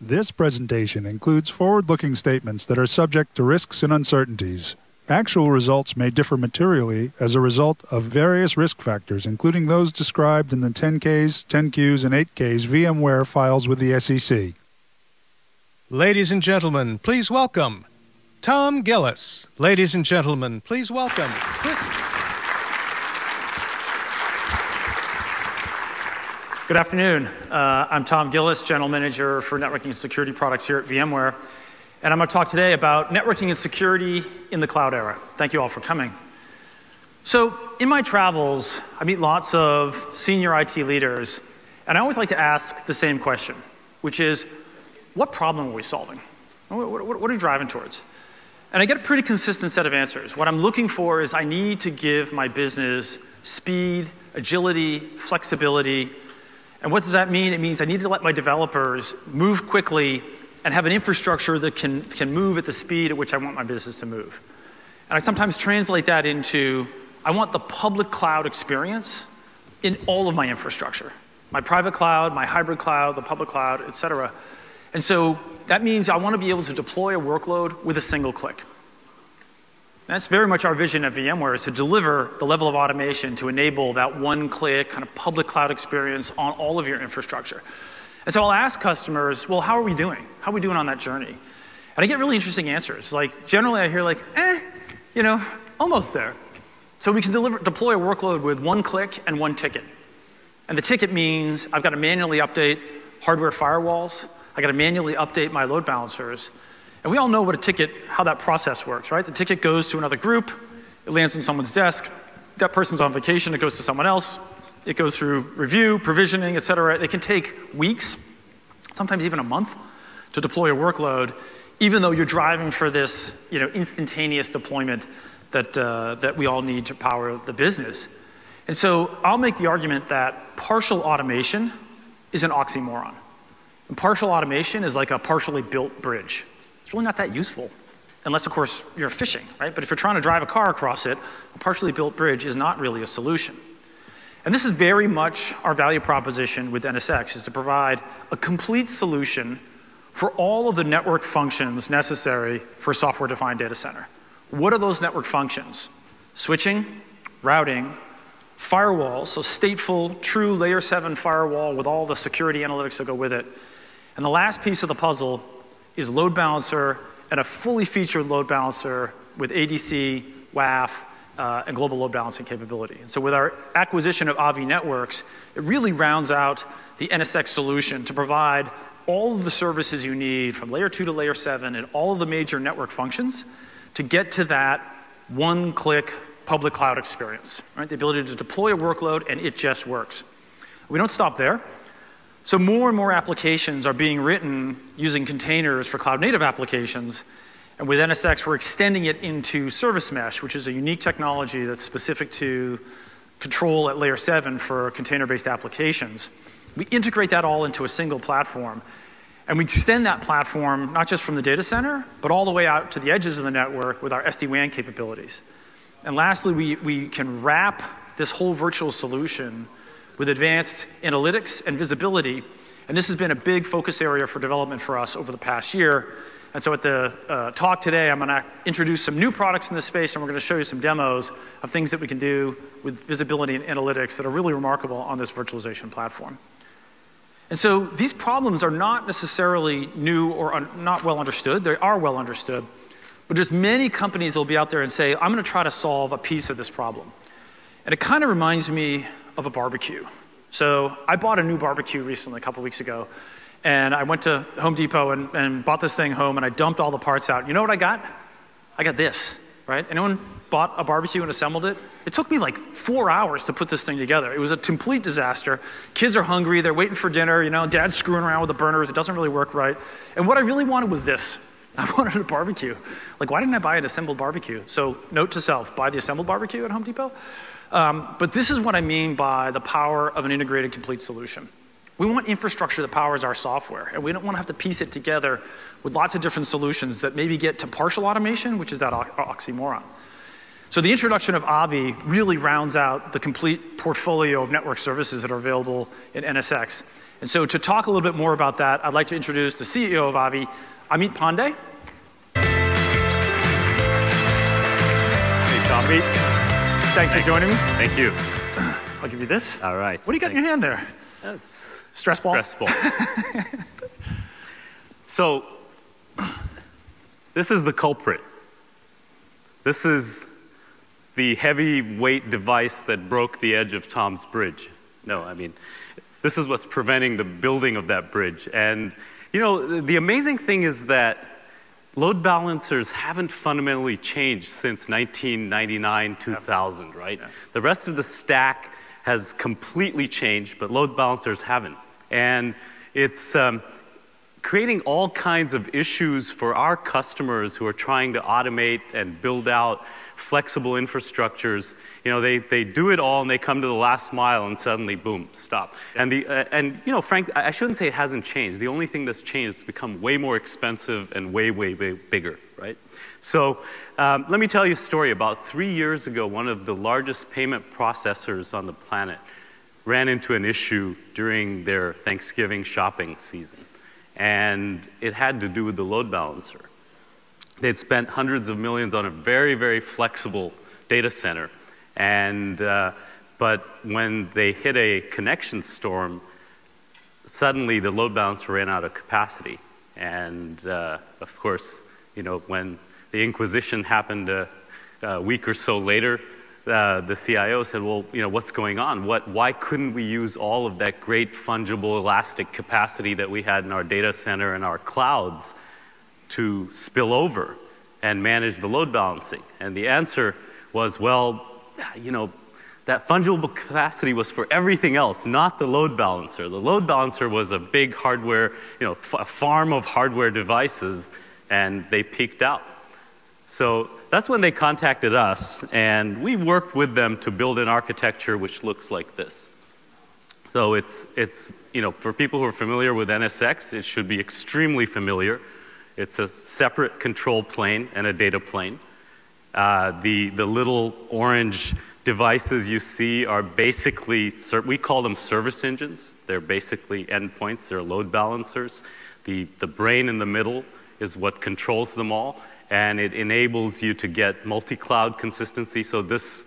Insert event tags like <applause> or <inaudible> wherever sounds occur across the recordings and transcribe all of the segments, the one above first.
This presentation includes forward looking statements that are subject to risks and uncertainties. Actual results may differ materially as a result of various risk factors, including those described in the 10Ks, 10Qs, and 8Ks VMware files with the SEC. Ladies and gentlemen, please welcome Tom Gillis. Ladies and gentlemen, please welcome Chris. Good afternoon. Uh, I'm Tom Gillis, General Manager for Networking and Security Products here at VMware. And I'm going to talk today about networking and security in the cloud era. Thank you all for coming. So, in my travels, I meet lots of senior IT leaders, and I always like to ask the same question, which is what problem are we solving? What, are we driving towards? And I get a pretty consistent set of answers. What I'm looking for is I need to give my business speed, agility, flexibility, and what does that mean? It means I need to let my developers move quickly and have an infrastructure that can, can move at the speed at which I want my business to move. And I sometimes translate that into I want the public cloud experience in all of my infrastructure my private cloud, my hybrid cloud, the public cloud, et cetera. And so that means I want to be able to deploy a workload with a single click. That's very much our vision at VMware is to deliver the level of automation to enable that one-click kind of public cloud experience on all of your infrastructure. And so I'll ask customers, well, how are we doing? How are we doing on that journey? And I get really interesting answers. Like generally I hear like, eh, you know, almost there. So we can deliver, deploy a workload with one click and one ticket. And the ticket means I've got to manually update hardware firewalls. I've got to manually update my load balancers. And we all know what a ticket, how that process works, right? The ticket goes to another group, it lands on someone's desk, that person's on vacation, it goes to someone else, it goes through review, provisioning, et cetera. It can take weeks, sometimes even a month, to deploy a workload, even though you're driving for this you know, instantaneous deployment that, uh, that we all need to power the business. And so I'll make the argument that partial automation is an oxymoron. And partial automation is like a partially built bridge. It's really not that useful. Unless, of course, you're fishing, right? But if you're trying to drive a car across it, a partially built bridge is not really a solution. And this is very much our value proposition with NSX, is to provide a complete solution for all of the network functions necessary for a software-defined data center. What are those network functions? Switching, routing, firewall, so stateful, true layer 7 firewall with all the security analytics that go with it. And the last piece of the puzzle is load balancer and a fully featured load balancer with ADC, WAF, uh, and global load balancing capability. And so with our acquisition of Avi Networks, it really rounds out the NSX solution to provide all of the services you need from layer two to layer seven and all of the major network functions to get to that one-click public cloud experience, right? The ability to deploy a workload and it just works. We don't stop there. So more and more applications are being written using containers for cloud native applications. And with NSX, we're extending it into Service Mesh, which is a unique technology that's specific to control at layer seven for container-based applications. We integrate that all into a single platform. And we extend that platform not just from the data center, but all the way out to the edges of the network with our SD-WAN capabilities. And lastly, we, we can wrap this whole virtual solution with advanced analytics and visibility. And this has been a big focus area for development for us over the past year. And so at the uh, talk today, I'm going to introduce some new products in this space, and we're going to show you some demos of things that we can do with visibility and analytics that are really remarkable on this virtualization platform. And so these problems are not necessarily new or not well understood. They are well understood. But there's many companies that will be out there and say, I'm going to try to solve a piece of this problem. And it kind of reminds me of a barbecue. So I bought a new barbecue recently, a couple weeks ago, and I went to Home Depot and, and bought this thing home, and I dumped all the parts out. You know what I got? I got this, right? Anyone bought a barbecue and assembled it? It took me like four hours to put this thing together. It was a complete disaster. Kids are hungry, they're waiting for dinner, you know, dad's screwing around with the burners, it doesn't really work right. And what I really wanted was this. <laughs> I wanted a barbecue. Like, why didn't I buy an assembled barbecue? So, note to self buy the assembled barbecue at Home Depot. Um, but this is what I mean by the power of an integrated complete solution. We want infrastructure that powers our software, and we don't want to have to piece it together with lots of different solutions that maybe get to partial automation, which is that oxymoron. So the introduction of Avi really rounds out the complete portfolio of network services that are available in NSX. And so to talk a little bit more about that, I'd like to introduce the CEO of Avi, Amit Pandey. Hey. Amit, thanks for joining me. Thank you. I'll give you this. All right. What do you got in your hand there? That's Stress ball? stress ball. <laughs> so, this is the culprit. This is the heavyweight device that broke the edge of Tom's bridge. No, I mean, this is what's preventing the building of that bridge. And, you know, the amazing thing is that load balancers haven't fundamentally changed since 1999, 2000, right? The rest of the stack has completely changed, but load balancers haven't. And it's um, creating all kinds of issues for our customers who are trying to automate and build out flexible infrastructures. You know, they, they do it all and they come to the last mile and suddenly, boom, stop. And, the, uh, and, you know, Frank, I shouldn't say it hasn't changed. The only thing that's changed is become way more expensive and way, way, way bigger, right? So um, let me tell you a story. About three years ago, one of the largest payment processors on the planet ran into an issue during their Thanksgiving shopping season. And it had to do with the load balancer. They'd spent hundreds of millions on a very, very flexible data center. And, uh, but when they hit a connection storm, suddenly the load balancer ran out of capacity. And uh, of course, you know, when the Inquisition happened a, a week or so later, uh, the CIO said, well, you know, what's going on? What, why couldn't we use all of that great fungible elastic capacity that we had in our data center and our clouds to spill over and manage the load balancing? And the answer was, well, you know, that fungible capacity was for everything else, not the load balancer. The load balancer was a big hardware, you know, a farm of hardware devices, and they peaked out. So that's when they contacted us, and we worked with them to build an architecture which looks like this. So it's, it's, you know, for people who are familiar with NSX, it should be extremely familiar. It's a separate control plane and a data plane. Uh, the, the little orange devices you see are basically, we call them service engines. They're basically endpoints, they're load balancers. The, the brain in the middle is what controls them all and it enables you to get multi-cloud consistency. So this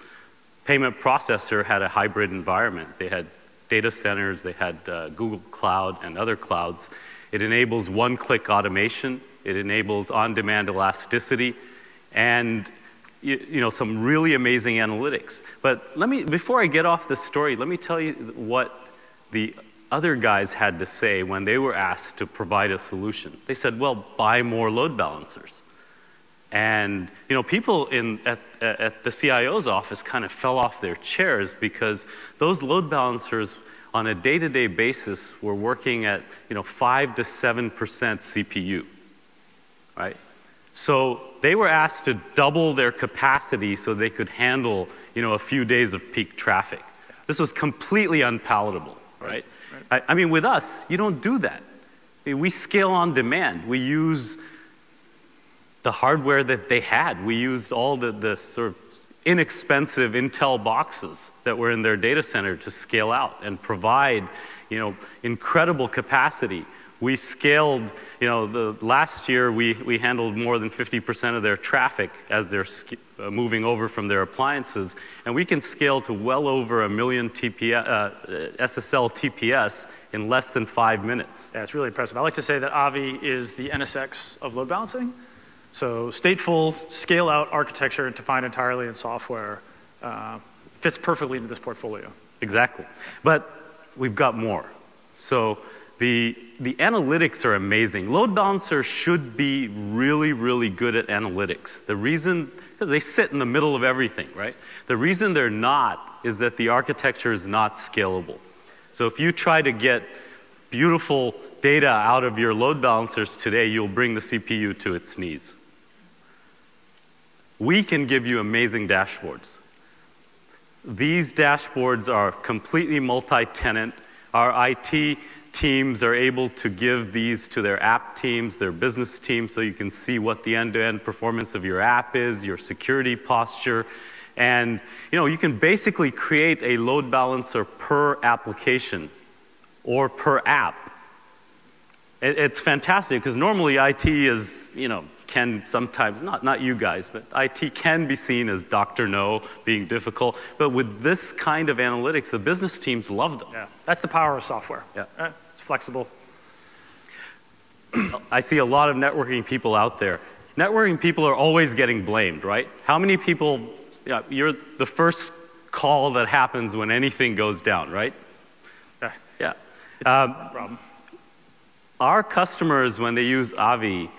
payment processor had a hybrid environment. They had data centers, they had uh, Google Cloud and other clouds. It enables one-click automation. It enables on-demand elasticity and you, know, some really amazing analytics. But let me, before I get off the story, let me tell you what the other guys had to say when they were asked to provide a solution. They said, well, buy more load balancers. And you know, people in, at, at the CIO's office kind of fell off their chairs because those load balancers on a day-to-day basis were working at you know, 5 to 7% CPU, right? So they were asked to double their capacity so they could handle you know, a few days of peak traffic. This was completely unpalatable, right? right. I, I mean, with us, you don't do that. We scale on demand. We use the hardware that they had. We used all the, the sort of inexpensive Intel boxes that were in their data center to scale out and provide, you know, incredible capacity. We scaled, you know, the last year we, we handled more than 50% of their traffic as they're uh, moving over from their appliances. And we can scale to well over a million TPS, uh, SSL TPS in less than five minutes. Yeah, it's really impressive. I like to say that Avi is the NSX of load balancing. So stateful, scale-out architecture defined entirely in software uh, fits perfectly into this portfolio. Exactly. But we've got more. So the, the analytics are amazing. Load balancers should be really, really good at analytics. The reason, because they sit in the middle of everything, right? The reason they're not is that the architecture is not scalable. So if you try to get beautiful data out of your load balancers today, you'll bring the CPU to its knees we can give you amazing dashboards. These dashboards are completely multi-tenant. Our IT teams are able to give these to their app teams, their business teams, so you can see what the end-to-end performance of your app is, your security posture, and you know, you can basically create a load balancer per application or per app. It, it's fantastic because normally IT is, you know, can sometimes, not, not you guys, but IT can be seen as Dr. No, being difficult. But with this kind of analytics, the business teams love them. Yeah, that's the power of software. Yeah. It's flexible. <clears throat> I see a lot of networking people out there. Networking people are always getting blamed, right? How many people, yeah, you're the first call that happens when anything goes down, right? Yeah, Yeah. no um, problem. Our customers, when they use Avi,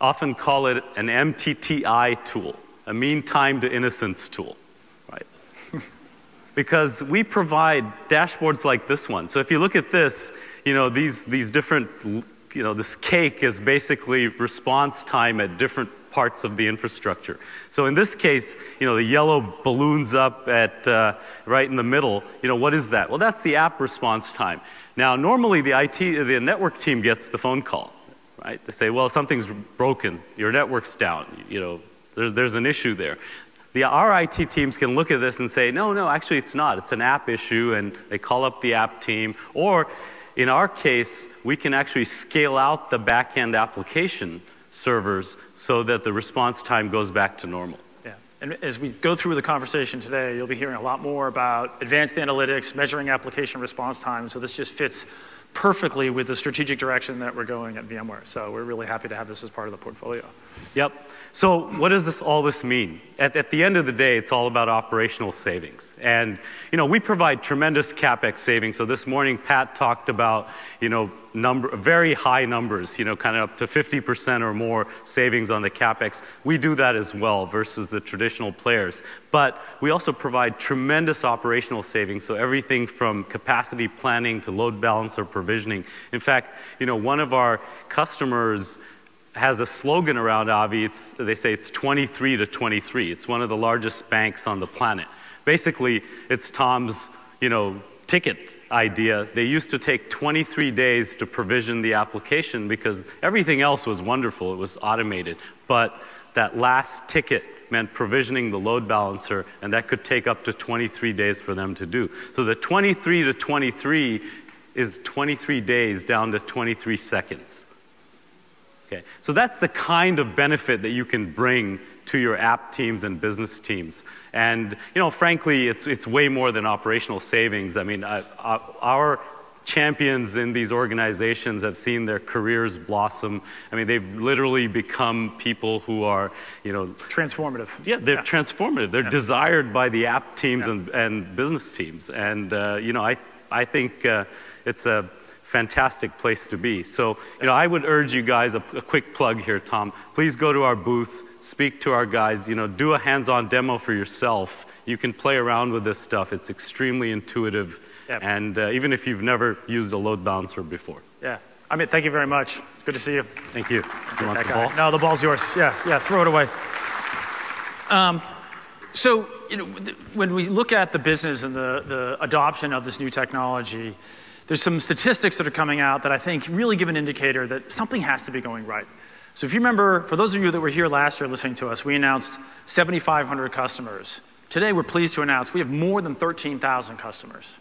often call it an MTTI tool, a mean time to innocence tool, right? <laughs> because we provide dashboards like this one. So if you look at this, you know, these, these different, you know, this cake is basically response time at different parts of the infrastructure. So in this case, you know, the yellow balloons up at uh, right in the middle. You know, what is that? Well, that's the app response time. Now, normally the IT, the network team gets the phone call, right? They say, well, something's broken, your network's down, you know, there's, there's an issue there. The, RIT teams can look at this and say, no, no, actually it's not. It's an app issue, and they call up the app team. Or in our case, we can actually scale out the back-end application servers so that the response time goes back to normal. Yeah. And as we go through the conversation today, you'll be hearing a lot more about advanced analytics, measuring application response time. So this just fits perfectly with the strategic direction that we're going at VMware. So we're really happy to have this as part of the portfolio. Yep. So what does this, all this mean? At, at, the end of the day, it's all about operational savings. And, you know, we provide tremendous CapEx savings. So this morning, Pat talked about, you know, number, very high numbers, you know, kind of up to 50% or more savings on the CapEx. We do that as well versus the traditional players. But we also provide tremendous operational savings. So everything from capacity planning to load balancer provisioning. In fact, you know, one of our customers, has a slogan around Avi. It's, they say it's 23 to 23. It's one of the largest banks on the planet. Basically, it's Tom's, you know, ticket idea. They used to take 23 days to provision the application because everything else was wonderful. It was automated. But that last ticket meant provisioning the load balancer, and that could take up to 23 days for them to do. So the 23 to 23 is 23 days down to 23 seconds. Okay, so that's the kind of benefit that you can bring to your app teams and business teams. And, you know, frankly, it's, it's way more than operational savings. I mean, I, I, our champions in these organizations have seen their careers blossom. I mean, they've literally become people who are, you know, transformative. Yeah, they're yeah. transformative. They're yeah. desired by the app teams yeah. and, and business teams. And, uh, you know, I, I think uh, it's a fantastic place to be. So, you know, I would urge you guys, a, a, quick plug here, Tom, please go to our booth, speak to our guys, you know, do a hands-on demo for yourself. You can play around with this stuff. It's extremely intuitive. Yep. And uh, even if you've never used a load balancer before. Yeah. I mean, thank you very much. Good to see you. Thank you. Do you want the ball? No, the ball's yours. Yeah, yeah, throw it away. Um, so, you know, when we look at the business and the, the adoption of this new technology, there's some statistics that are coming out that I think really give an indicator that something has to be going right. So if you remember, for those of you that were here last year listening to us, we announced 7,500 customers. Today, we're pleased to announce we have more than 13,000 customers.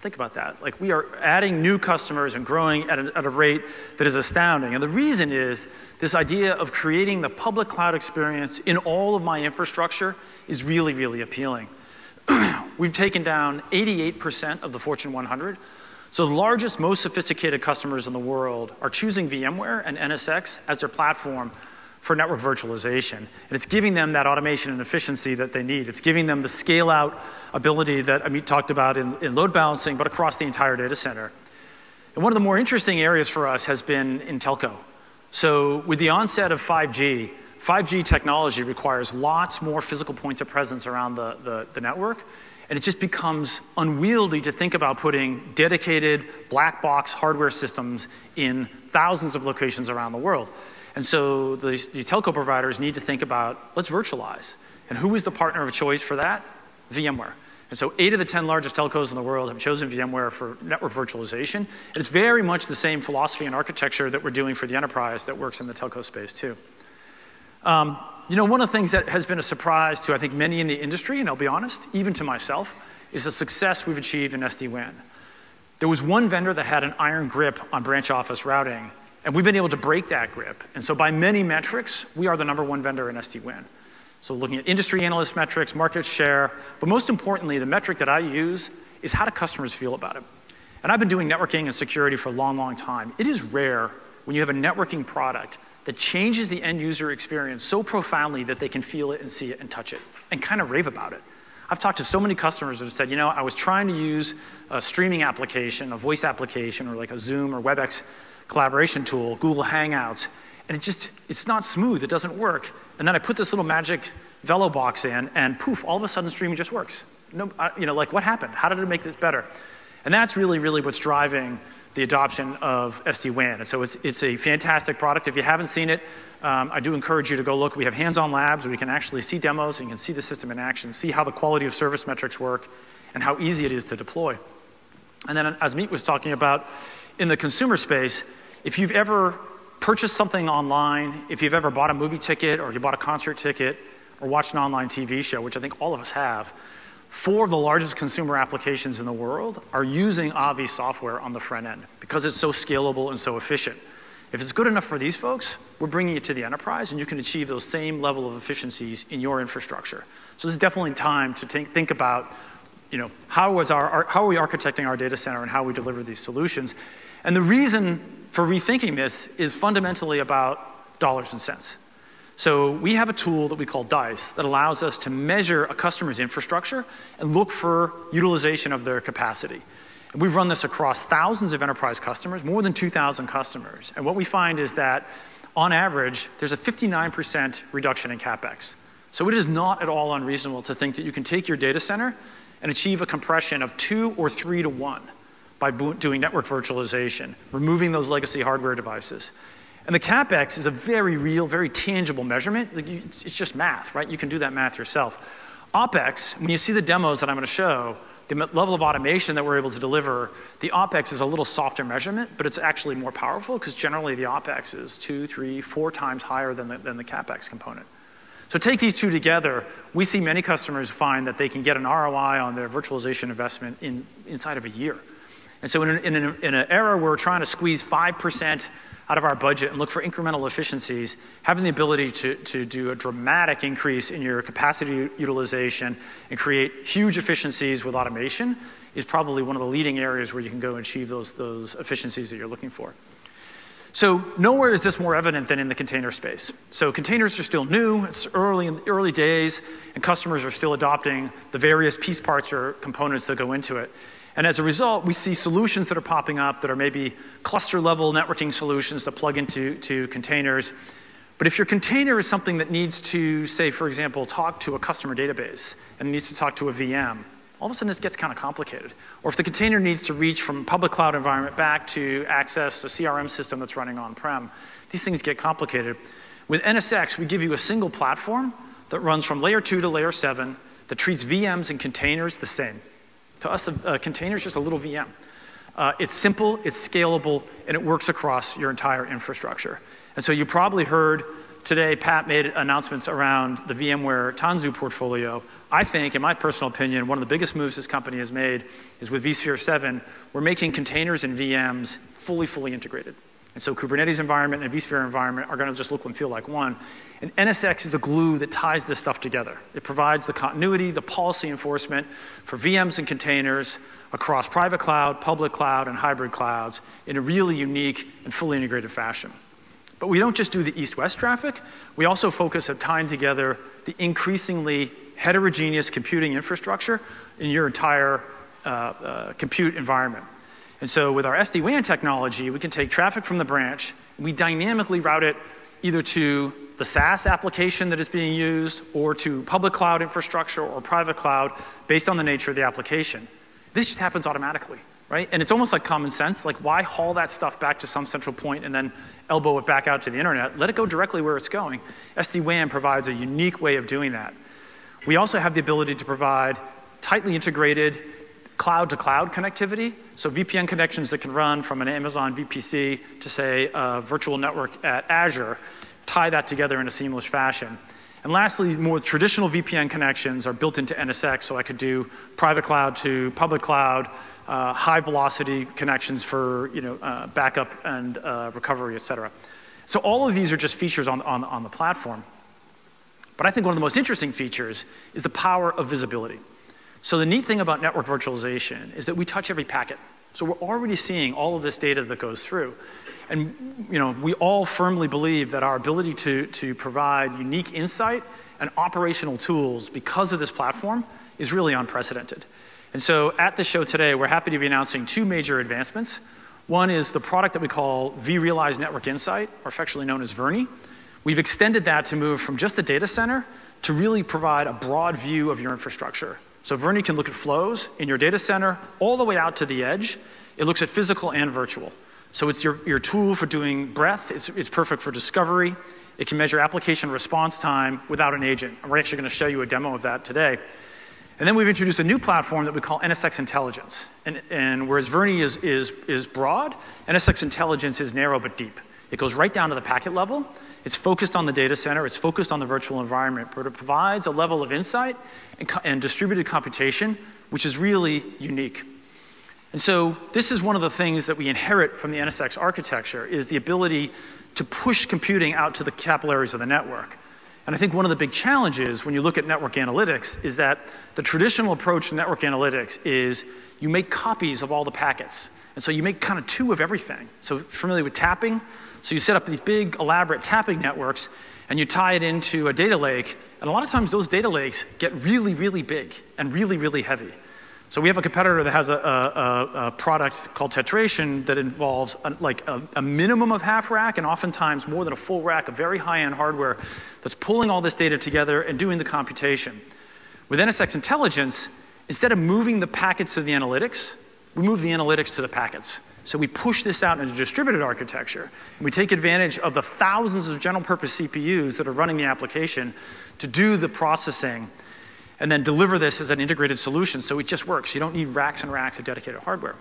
Think about that. Like, we are adding new customers and growing at a, at a rate that is astounding. And the reason is this idea of creating the public cloud experience in all of my infrastructure is really, really appealing. <clears throat> We've taken down 88% of the Fortune 100. So the largest, most sophisticated customers in the world are choosing VMware and NSX as their platform for network virtualization. And it's giving them that automation and efficiency that they need. It's giving them the scale out ability that Amit talked about in, in, load balancing, but across the entire data center. And one of the more interesting areas for us has been in telco. So with the onset of 5G, 5G technology requires lots more physical points of presence around the, the, the network. And it just becomes unwieldy to think about putting dedicated black box hardware systems in thousands of locations around the world. And so these, these, telco providers need to think about let's virtualize. And who is the partner of choice for that? VMware. And so eight of the 10 largest telcos in the world have chosen VMware for network virtualization. And it's very much the same philosophy and architecture that we're doing for the enterprise that works in the telco space too. Um, you know, one of the things that has been a surprise to I think many in the industry, and I'll be honest, even to myself, is the success we've achieved in SD-WAN. There was one vendor that had an iron grip on branch office routing, and we've been able to break that grip. And so by many metrics, we are the number one vendor in SD-WAN. So looking at industry analyst metrics, market share, but most importantly, the metric that I use is how do customers feel about it? And I've been doing networking and security for a long, long time. It is rare when you have a networking product that changes the end user experience so profoundly that they can feel it and see it and touch it and kind of rave about it. I've talked to so many customers that have said, you know, I was trying to use a streaming application, a voice application, or like a Zoom or WebEx collaboration tool, Google Hangouts, and it just, it's not smooth, it doesn't work. And then I put this little magic Velo box in, and poof, all of a sudden streaming just works. No, I, you know, like what happened? How did it make this better? And that's really, really what's driving the adoption of SD-WAN. And so it's, it's a fantastic product. If you haven't seen it, um, I do encourage you to go look. We have hands-on labs where you can actually see demos and you can see the system in action, see how the quality of service metrics work, and how easy it is to deploy. And then as Amit was talking about, in the consumer space, if you've ever purchased something online, if you've ever bought a movie ticket or you bought a concert ticket or watched an online TV show, which I think all of us have, four of the largest consumer applications in the world are using Avi software on the front end because it's so scalable and so efficient. If it's good enough for these folks, we're bringing it to the enterprise and you can achieve those same level of efficiencies in your infrastructure. So this is definitely time to think, about you know, how, was our, how are we architecting our data center and how we deliver these solutions. And the reason for rethinking this is fundamentally about dollars and cents. So we have a tool that we call DICE that allows us to measure a customer's infrastructure and look for utilization of their capacity. And we've run this across thousands of enterprise customers, more than 2,000 customers. And what we find is that on average, there's a 59% reduction in CapEx. So it is not at all unreasonable to think that you can take your data center and achieve a compression of two or three to one by doing network virtualization, removing those legacy hardware devices. And the CapEx is a very real, very tangible measurement. It's just math, right? You can do that math yourself. OpEx, when you see the demos that I'm going to show, the level of automation that we're able to deliver, the OpEx is a little softer measurement, but it's actually more powerful because generally the OpEx is two, three, four times higher than the, than the CapEx component. So take these two together, we see many customers find that they can get an ROI on their virtualization investment in, inside of a year. And so in an, in, an, in an era where we're trying to squeeze 5% out of our budget and look for incremental efficiencies, having the ability to, to do a dramatic increase in your capacity utilization and create huge efficiencies with automation is probably one of the leading areas where you can go and achieve those, those efficiencies that you're looking for. So nowhere is this more evident than in the container space. So containers are still new, it's early in the early days, and customers are still adopting the various piece parts or components that go into it. And as a result, we see solutions that are popping up that are maybe cluster level networking solutions that plug into to containers. But if your container is something that needs to, say, for example, talk to a customer database and needs to talk to a VM, all of a sudden this gets kind of complicated. Or if the container needs to reach from public cloud environment back to access a CRM system that's running on-prem, these things get complicated. With NSX, we give you a single platform that runs from layer two to layer seven that treats VMs and containers the same. To us, a, a container is just a little VM. Uh, it's simple, it's scalable, and it works across your entire infrastructure. And so you probably heard today Pat made announcements around the VMware Tanzu portfolio. I think, in my personal opinion, one of the biggest moves this company has made is with vSphere 7, we're making containers and VMs fully, fully integrated. And so Kubernetes environment and vSphere environment are going to just look and feel like one. And NSX is the glue that ties this stuff together. It provides the continuity, the policy enforcement for VMs and containers across private cloud, public cloud, and hybrid clouds in a really unique and fully integrated fashion. But we don't just do the east-west traffic. We also focus on tying together the increasingly heterogeneous computing infrastructure in your entire uh, uh, compute environment. And so with our SD-WAN technology, we can take traffic from the branch, and we dynamically route it either to the SaaS application that is being used or to public cloud infrastructure or private cloud based on the nature of the application. This just happens automatically, right? And it's almost like common sense. Like, why haul that stuff back to some central point and then elbow it back out to the internet? Let it go directly where it's going. SD-WAN provides a unique way of doing that. We also have the ability to provide tightly integrated cloud to cloud connectivity. So VPN connections that can run from an Amazon VPC to say a virtual network at Azure, tie that together in a seamless fashion. And lastly, more traditional VPN connections are built into NSX, so I could do private cloud to public cloud, uh, high velocity connections for you know, uh, backup and uh, recovery, et cetera. So all of these are just features on, on, on the platform. But I think one of the most interesting features is the power of visibility. So the neat thing about network virtualization is that we touch every packet. So we're already seeing all of this data that goes through. And you know, we all firmly believe that our ability to, to provide unique insight and operational tools because of this platform is really unprecedented. And so at the show today, we're happy to be announcing two major advancements. One is the product that we call vRealize Network Insight, or affectionately known as VRNI. We've extended that to move from just the data center to really provide a broad view of your infrastructure. So VRNI can look at flows in your data center all the way out to the edge. It looks at physical and virtual. So it's your, your tool for doing breadth. It's, it's perfect for discovery. It can measure application response time without an agent. And we're actually going to show you a demo of that today. And then we've introduced a new platform that we call NSX Intelligence. And, and whereas VRNI is, is, is broad, NSX Intelligence is narrow but deep. It goes right down to the packet level. It's focused on the data center. It's focused on the virtual environment, but it provides a level of insight and, and distributed computation which is really unique. And so this is one of the things that we inherit from the NSX architecture is the ability to push computing out to the capillaries of the network. And I think one of the big challenges when you look at network analytics is that the traditional approach to network analytics is you make copies of all the packets. And so you make kind of two of everything. So familiar with tapping? So you set up these big elaborate tapping networks and you tie it into a data lake. And a lot of times those data lakes get really, really big and really, really heavy. So we have a competitor that has a, a, a product called Tetration that involves a, like a, minimum of half rack and oftentimes more than a full rack of very high-end hardware that's pulling all this data together and doing the computation. With NSX Intelligence, instead of moving the packets to the analytics, we move the analytics to the packets. So we push this out into distributed architecture, and we take advantage of the thousands of general purpose CPUs that are running the application to do the processing and then deliver this as an integrated solution so it just works. You don't need racks and racks of dedicated hardware.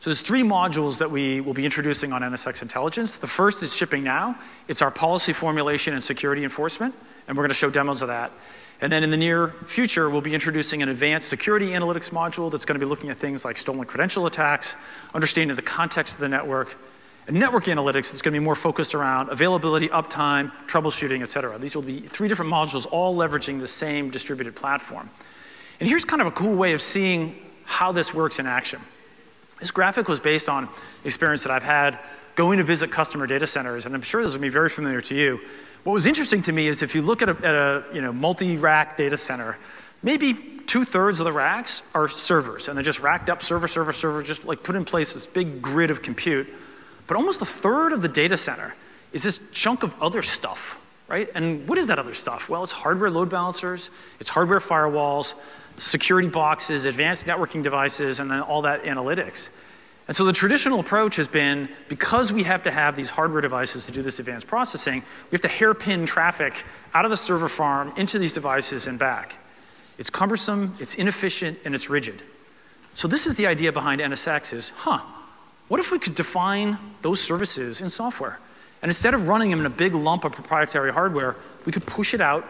So there's three modules that we will be introducing on NSX Intelligence. The first is shipping now. It's our policy formulation and security enforcement, and we're going to show demos of that. And then in the near future, we'll be introducing an advanced security analytics module that's going to be looking at things like stolen credential attacks, understanding the context of the network, and network analytics that's going to be more focused around availability, uptime, troubleshooting, et cetera. These will be three different modules all leveraging the same distributed platform. And here's kind of a cool way of seeing how this works in action. This graphic was based on experience that I've had going to visit customer data centers, and I'm sure this will be very familiar to you. What was interesting to me is if you look at a, at a you know, multi-rack data center, maybe two-thirds of the racks are servers, and they're just racked up server, server, server, just like put in place this big grid of compute. But almost a third of the data center is this chunk of other stuff, right? And what is that other stuff? Well, it's hardware load balancers, it's hardware firewalls, security boxes, advanced networking devices, and then all that analytics. And so the traditional approach has been because we have to have these hardware devices to do this advanced processing, we have to hairpin traffic out of the server farm into these devices and back. It's cumbersome, it's inefficient, and it's rigid. So this is the idea behind NSX is, huh, what if we could define those services in software? And instead of running them in a big lump of proprietary hardware, we could push it out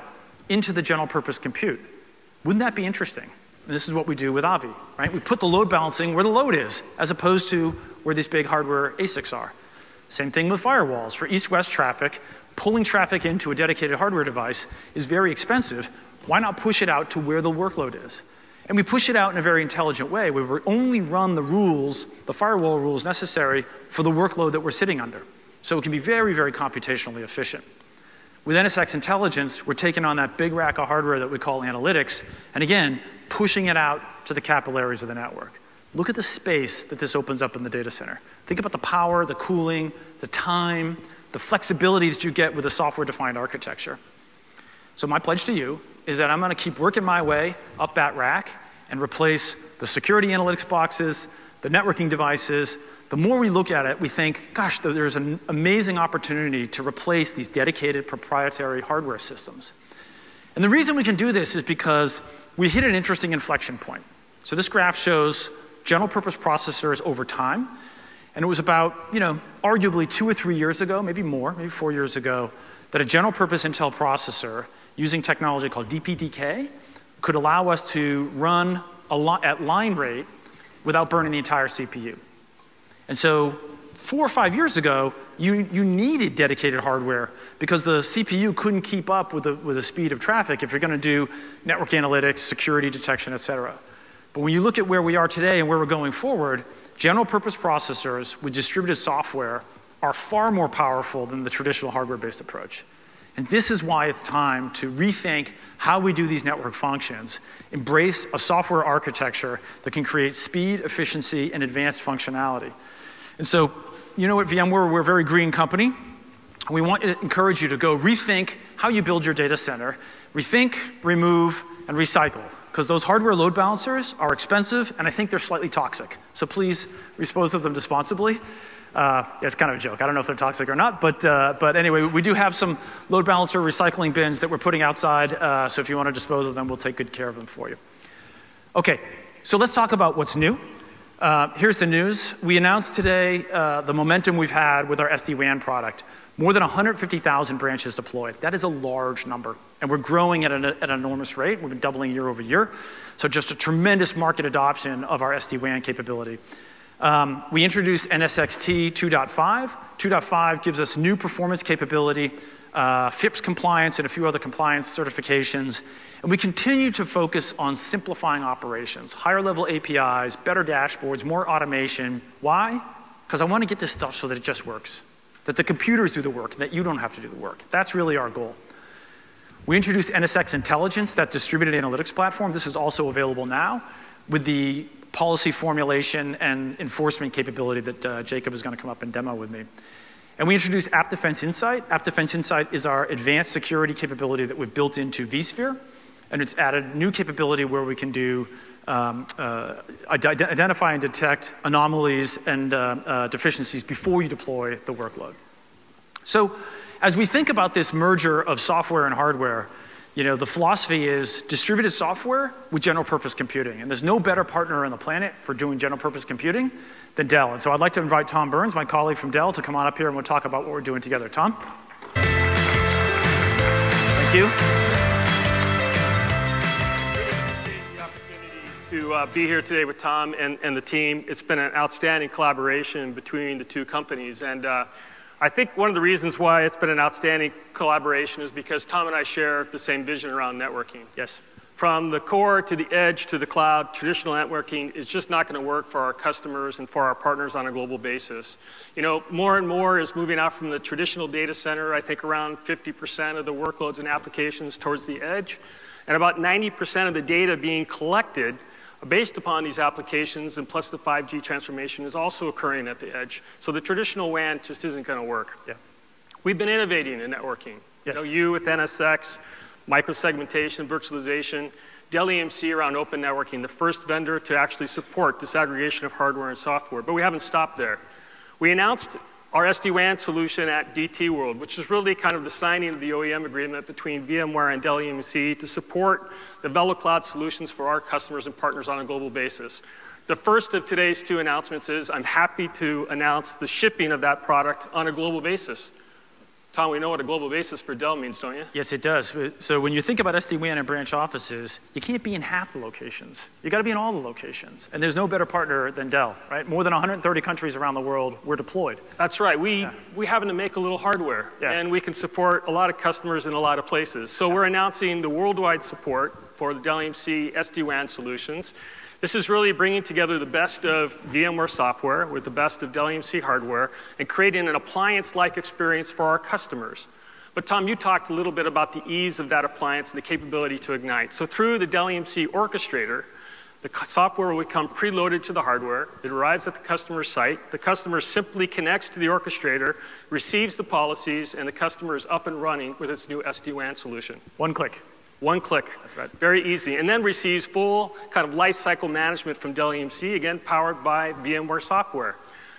into the general purpose compute. Wouldn't that be interesting? And this is what we do with Avi, right? We put the load balancing where the load is, as opposed to where these big hardware ASICs are. Same thing with firewalls. For east-west traffic, pulling traffic into a dedicated hardware device is very expensive. Why not push it out to where the workload is? And we push it out in a very intelligent way we only run the rules, the firewall rules necessary for the workload that we're sitting under. So it can be very, very computationally efficient. With NSX Intelligence, we're taking on that big rack of hardware that we call analytics, and again, pushing it out to the capillaries of the network. Look at the space that this opens up in the data center. Think about the power, the cooling, the time, the flexibility that you get with a software-defined architecture. So my pledge to you is that I'm going to keep working my way up that rack and replace the security analytics boxes, the networking devices. The more we look at it, we think, gosh, there's an amazing opportunity to replace these dedicated proprietary hardware systems. And the reason we can do this is because we hit an interesting inflection point. So this graph shows general purpose processors over time. And it was about, you know, arguably two or three years ago, maybe more, maybe four years ago, that a general purpose Intel processor using technology called DPDK could allow us to run at line rate without burning the entire CPU. And so four or five years ago, you, you needed dedicated hardware because the CPU couldn't keep up with the, with the speed of traffic if you're going to do network analytics, security detection, et cetera. But when you look at where we are today and where we're going forward, general purpose processors with distributed software are far more powerful than the traditional hardware based approach. And this is why it's time to rethink how we do these network functions, embrace a software architecture that can create speed, efficiency, and advanced functionality. And so, you know, at VMware, we're a very green company. We want to encourage you to go rethink how you build your data center, rethink, remove, and recycle. Because those hardware load balancers are expensive, and I think they're slightly toxic. So please dispose of them responsibly. Uh, it's kind of a joke. I don't know if they're toxic or not, but, uh, but anyway, we do have some load balancer recycling bins that we're putting outside, uh, so if you want to dispose of them, we'll take good care of them for you. Okay, so let's talk about what's new. Uh, here's the news. We announced today uh, the momentum we've had with our SD-WAN product. More than 150,000 branches deployed. That is a large number, and we're growing at an, at an enormous rate. We've been doubling year over year. So just a tremendous market adoption of our SD-WAN capability. Um, we introduced NSX-T 2.5. 2.5 gives us new performance capability, uh, FIPS compliance, and a few other compliance certifications. And we continue to focus on simplifying operations, higher level APIs, better dashboards, more automation. Why? Because I want to get this stuff so that it just works, that the computers do the work, that you don't have to do the work. That's really our goal. We introduced NSX Intelligence, that distributed analytics platform. This is also available now with the policy formulation and enforcement capability that uh, Jacob is going to come up and demo with me. And we introduced AppDefense Insight. AppDefense Insight is our advanced security capability that we've built into vSphere. And it's added new capability where we can do um, uh, identify and detect anomalies and uh, uh, deficiencies before you deploy the workload. So as we think about this merger of software and hardware, you know, the philosophy is distributed software with general purpose computing. And there's no better partner on the planet for doing general purpose computing than Dell. And so I'd like to invite Tom Burns, my colleague from Dell, to come on up here and we'll talk about what we're doing together. Tom? Thank you. to uh, be here today with Tom and, and, the team. It's been an outstanding collaboration between the two companies. And uh, I think one of the reasons why it's been an outstanding collaboration is because Tom and I share the same vision around networking. Yes. From the core to the edge to the cloud, traditional networking is just not going to work for our customers and for our partners on a global basis. You know, more and more is moving out from the traditional data center, I think around 50% of the workloads and applications towards the edge, and about 90% of the data being collected based upon these applications and plus the 5G transformation is also occurring at the edge. So the traditional WAN just isn't going to work. Yeah. We've been innovating in networking. Yes. You, know, you with NSX, microsegmentation, virtualization, Dell EMC around open networking, the first vendor to actually support disaggregation of hardware and software. But we haven't stopped there. We announced our SD-WAN solution at DT World, which is really kind of the signing of the OEM agreement between VMware and Dell EMC to support the VeloCloud solutions for our customers and partners on a global basis. The first of today's two announcements is I'm happy to announce the shipping of that product on a global basis. Tom, we know what a global basis for Dell means, don't you? Yes, it does. So when you think about SD-WAN and branch offices, you can't be in half the locations. You got to be in all the locations. And there's no better partner than Dell, right? More than 130 countries around the world, we're deployed. That's right. We, yeah. we happen to make a little hardware, yeah. and we can support a lot of customers in a lot of places. So yeah. we're announcing the worldwide support for the Dell EMC SD-WAN solutions. This is really bringing together the best of VMware software with the best of Dell EMC hardware and creating an appliance-like experience for our customers. But Tom, you talked a little bit about the ease of that appliance and the capability to ignite. So through the Dell EMC orchestrator, the software will become preloaded to the hardware. It arrives at the customer's site. The customer simply connects to the orchestrator, receives the policies, and the customer is up and running with its new SD-WAN solution. One click. One click. That's right. Very easy. And then receives full kind of life cycle management from Dell EMC, again, powered by VMware software.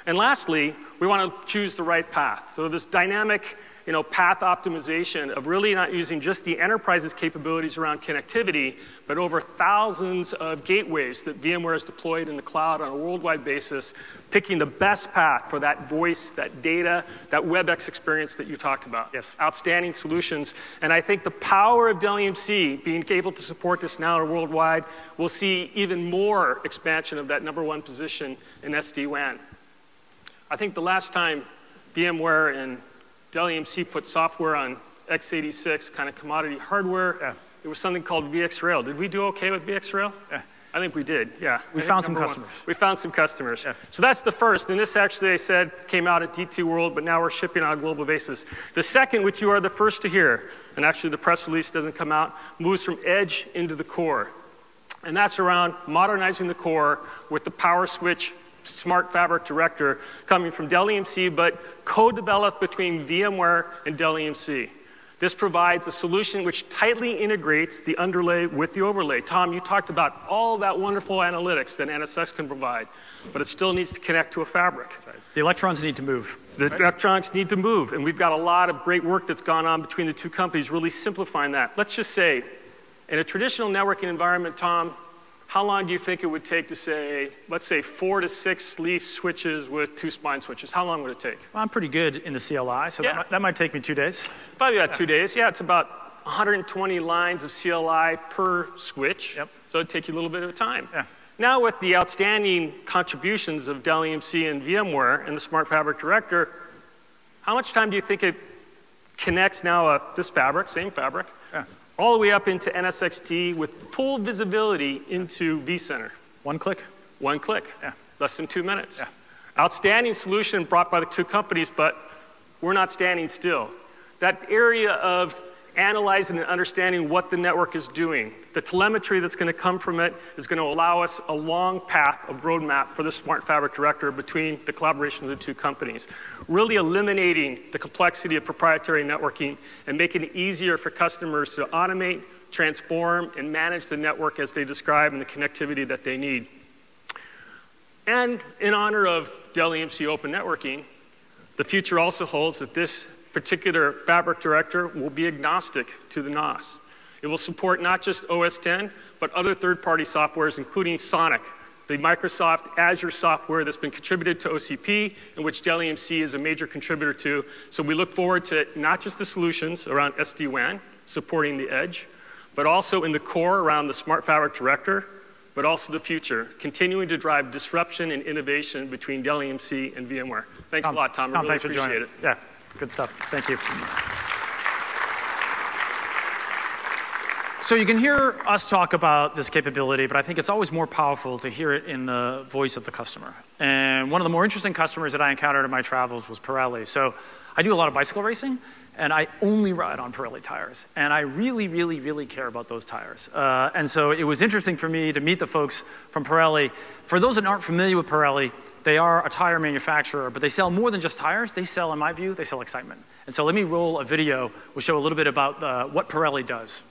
And lastly, we want to choose the right path. So this dynamic you know, path optimization of really not using just the enterprise's capabilities around connectivity, but over thousands of gateways that VMware has deployed in the cloud on a worldwide basis, picking the best path for that voice, that data, that WebEx experience that you talked about. Yes, outstanding solutions. And I think the power of Dell EMC being able to support this now worldwide, will see even more expansion of that number one position in SD-WAN. I think the last time VMware and Dell EMC put software on x86 kind of commodity hardware. Yeah. It was something called VxRail. Did we do okay with VxRail? Yeah. I think we did, yeah. We found some customers. One. We found some customers. Yeah. So that's the first, and this actually, they said, came out at DT World, but now we're shipping on a global basis. The second, which you are the first to hear, and actually the press release doesn't come out, moves from edge into the core. And that's around modernizing the core with the PowerSwitch smart fabric director coming from Dell EMC, but co-developed between VMware and Dell EMC. This provides a solution which tightly integrates the underlay with the overlay. Tom, you talked about all that wonderful analytics that NSX can provide, but it still needs to connect to a fabric. The electrons need to move. The right. electrons need to move, and we've got a lot of great work that's gone on between the two companies really simplifying that. Let's just say, in a traditional networking environment, Tom, how long do you think it would take to say, let's say four to six leaf switches with two spine switches? How long would it take? Well, I'm pretty good in the CLI, so yeah. that, might, that, might, take me two days. Probably about yeah. two days. Yeah, it's about 120 lines of CLI per switch. Yep. So it'd take you a little bit of time. Yeah. Now with the outstanding contributions of Dell EMC and VMware and the Smart Fabric Director, how much time do you think it connects now uh, this fabric, same fabric, all the way up into NSX-T with full visibility into vCenter. One click? One click, yeah. Less than two minutes. Yeah. Outstanding solution brought by the two companies, but we're not standing still. That area of analyzing and understanding what the network is doing. The telemetry that's going to come from it is going to allow us a long path of roadmap for the Smart Fabric Director between the collaboration of the two companies. Really eliminating the complexity of proprietary networking and making it easier for customers to automate, transform, and manage the network as they describe and the connectivity that they need. And in honor of Dell EMC Open Networking, the future also holds that this particular fabric director will be agnostic to the NOS. It will support not just OS 10, but other third-party softwares, including SONiC, the Microsoft Azure software that's been contributed to OCP, and which Dell EMC is a major contributor to. So we look forward to not just the solutions around SD-WAN, supporting the edge, but also in the core around the Smart Fabric Director, but also the future, continuing to drive disruption and innovation between Dell EMC and VMware. Thanks Tom, a lot, Tom. Tom I really thanks appreciate for joining. it. Yeah. Good stuff. Thank you. So you can hear us talk about this capability, but I think it's always more powerful to hear it in the voice of the customer. And one of the more interesting customers that I encountered in my travels was Pirelli. So I do a lot of bicycle racing, and I only ride on Pirelli tires. And I really, really, really care about those tires. Uh, and so it was interesting for me to meet the folks from Pirelli. For those that aren't familiar with Pirelli, they are a tire manufacturer, but they sell more than just tires. They sell, in my view, they sell excitement. And so let me roll a video. We'll show a little bit about uh, what Pirelli does.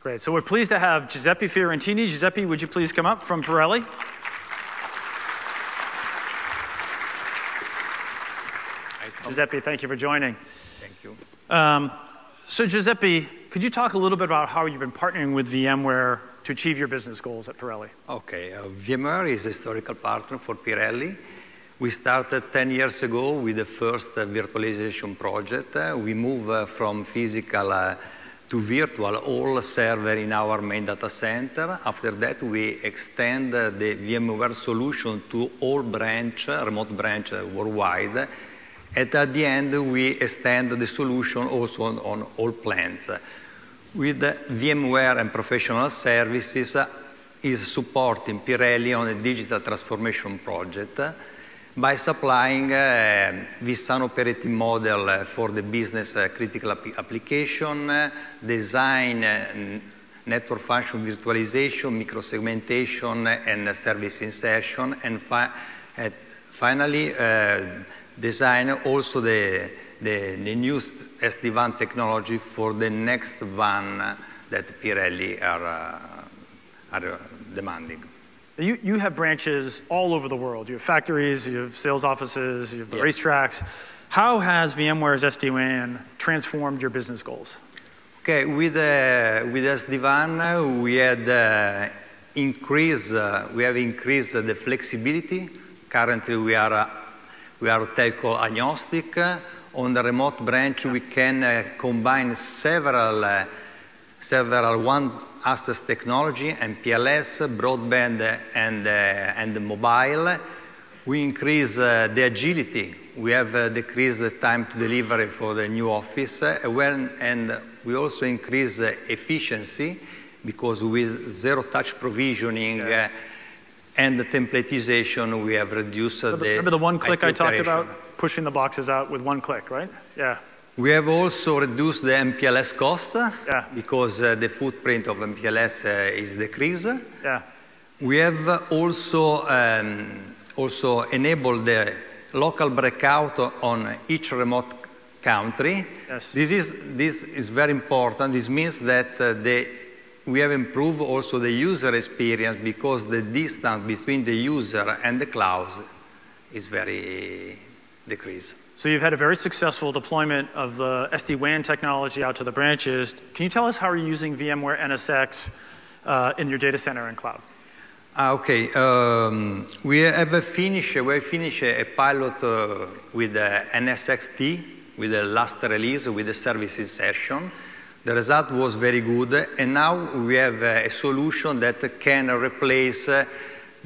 Great. So we're pleased to have Giuseppe Fiorentini. Giuseppe, would you please come up from Pirelli? Giuseppe, thank you for joining. Thank you. Um, so Giuseppe, could you talk a little bit about how you've been partnering with VMware to achieve your business goals at Pirelli? Okay, uh, VMware is a historical partner for Pirelli. We started 10 years ago with the first uh, virtualization project. Uh, we moved uh, from physical uh, to virtual all server in our main data center. After that, we extend the VMware solution to all branch, remote branch worldwide. And at the end, we extend the solution also on, on all plants. With VMware and professional services is supporting Pirelli on a digital transformation project by supplying uh, this Sun operating model uh, for the business uh, critical ap application, uh, design, uh, network function virtualization, microsegmentation, and service insertion, and fi finally design also the, the, the new SD-WAN technology for the next one that Pirelli are, are demanding. You, you have branches all over the world. You have factories, you have sales offices, you have the yeah. racetracks. How has VMware's SD-WAN transformed your business goals? Okay, with, uh, with SD-WAN, we had uh, increased, uh, we have increased the flexibility. Currently, we are, uh, we are telco agnostic. On the remote branch, we can uh, combine several, uh, several WAN access technology, MPLS, broadband, and, uh, and mobile. We increase uh, the agility. We have uh, decreased the time to delivery for the new office, when, and we also increase the efficiency because with zero-touch provisioning yes. and the templatization, we have reduced remember, the Remember the one click I talked about? Pushing the boxes out with one click, right? Yeah. We have also reduced the MPLS cost yeah. because uh, the footprint of MPLS uh, is decreased. Yeah. We have also, um, also enabled the local breakout on each remote country. Yes. This, is, this is very important. This means that uh, the, we have improved also the user experience because the distance between the user and the cloud is very decreased. So you've had a very successful deployment of the SD-WAN technology out to the branches. Can you tell us how are you're using VMware NSX uh, in your data center and cloud? Uh, okay, um, we have finished, we finished a pilot uh, with the NSX-T, with the last release, with the service insertion. The result was very good, and now we have a solution that can replace uh,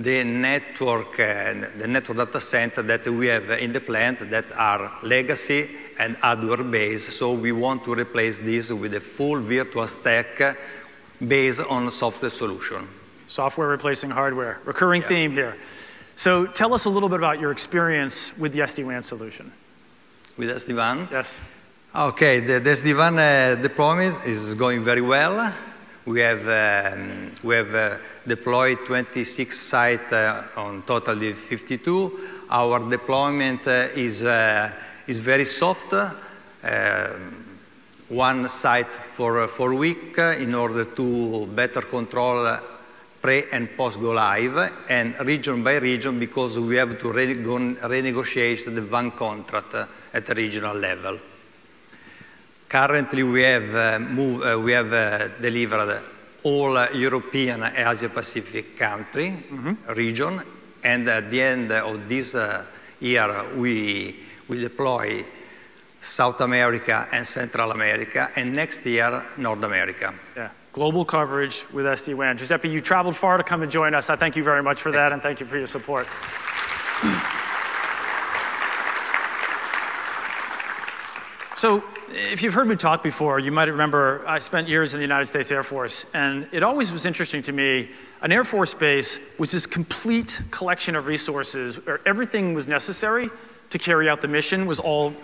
the network, uh, the network data center that we have in the plant that are legacy and hardware based. So we want to replace this with a full virtual stack based on software solution. Software replacing hardware. Recurring yeah. theme here. So tell us a little bit about your experience with the SD-WAN solution. With SD-WAN? Yes. Okay, the, the SD-WAN uh, deployment is going very well. We have, um, we have uh, deployed 26 sites uh, on totally 52. Our deployment uh, is, uh, is very soft. Uh, one site for, for a week in order to better control pre and post go live and region by region because we have to renegotiate the WAN contract at the regional level. Currently, we have, uh, move, uh, we have uh, delivered all uh, European and Asia Pacific country mm -hmm. region, and at the end of this uh, year, we will deploy South America and Central America, and next year, North America. Yeah. Global coverage with SD-WAN. Giuseppe, you traveled far to come and join us. I thank you very much for that, and thank you for your support. <clears throat> so if you've heard me talk before, you might remember I spent years in the United States Air Force, and it always was interesting to me. An Air Force base was this complete collection of resources where everything was necessary to carry out the mission was all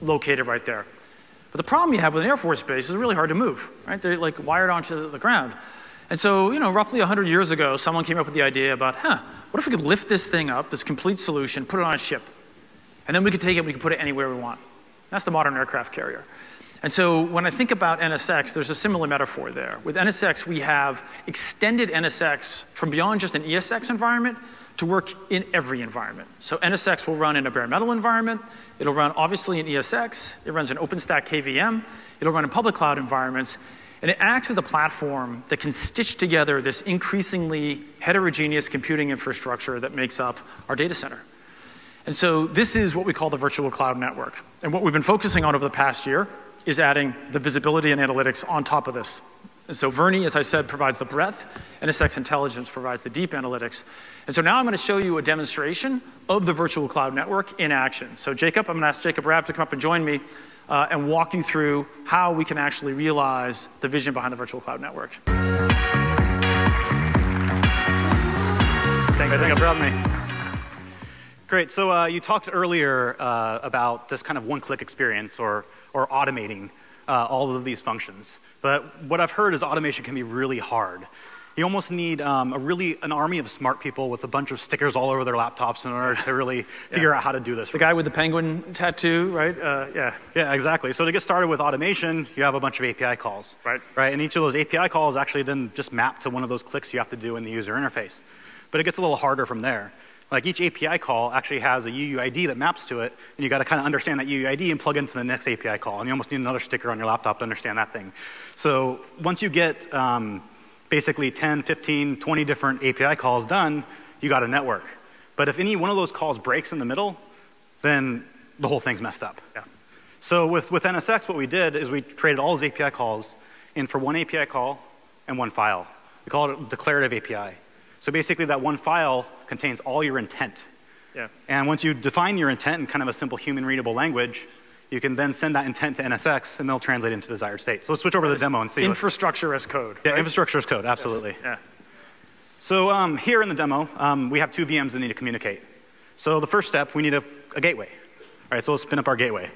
located right there. But the problem you have with an Air Force base is really hard to move, right? They're like wired onto the ground. And so, you know, roughly 100 years ago, someone came up with the idea about, huh, what if we could lift this thing up, this complete solution, put it on a ship, and then we could take it, we could put it anywhere we want. That's the modern aircraft carrier. And so when I think about NSX, there's a similar metaphor there. With NSX, we have extended NSX from beyond just an ESX environment to work in every environment. So NSX will run in a bare metal environment. It'll run obviously in ESX. It runs in OpenStack KVM. It'll run in public cloud environments. And it acts as a platform that can stitch together this increasingly heterogeneous computing infrastructure that makes up our data center. And so this is what we call the virtual cloud network. And what we've been focusing on over the past year is adding the visibility and analytics on top of this. And so Vernie, as I said, provides the breadth, and NSX Intelligence provides the deep analytics. And so now I'm going to show you a demonstration of the virtual cloud network in action. So Jacob, I'm going to ask Jacob Rapp to come up and join me uh, and walk you through how we can actually realize the vision behind the virtual cloud network. Thanks, for having me. Great. So uh, you talked earlier uh, about this kind of one-click experience or, or automating uh, all of these functions. But what I've heard is automation can be really hard. You almost need um, a really an army of smart people with a bunch of stickers all over their laptops in order to really <laughs> figure out how to do this. The guy with the penguin tattoo, right? Uh, yeah. Yeah, exactly. So to get started with automation, you have a bunch of API calls. Right. Right. And each of those API calls actually then just map to one of those clicks you have to do in the user interface. But it gets a little harder from there. Like each API call actually has a UUID that maps to it, and you got to kind of understand that UUID and plug into the next API call. And you almost need another sticker on your laptop to understand that thing. So once you get um, basically 10, 15, 20 different API calls done, you got a network. But if any one of those calls breaks in the middle, then the whole thing's messed up. Yeah. So with, with NSX, what we did is we traded all those API calls in for one API call and one file. We call it a declarative API. So basically that one file contains all your intent. Yeah. And once you define your intent in kind of a simple human readable language, you can then send that intent to NSX and they'll translate into desired state. So let's switch over to the demo and see. Infrastructure as code. Yeah, infrastructure as code, absolutely. Yes. Yeah. So um, here in the demo, um, we have two VMs that need to communicate. So the first step, we need a, a gateway. All right, so let's spin up our gateway.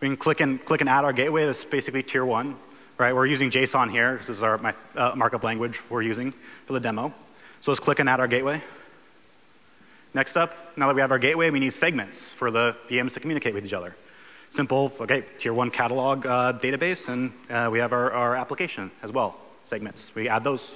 We can click and, click and add our gateway. That's basically tier one. Right, we're using JSON here. This is our my, uh, markup language we're using for the demo. So let's click and add our gateway. Next up, now that we have our gateway, we need segments for the VMs to communicate with each other. Simple, okay, tier one catalog uh, database, and uh, we have our, our application as well, segments. We add those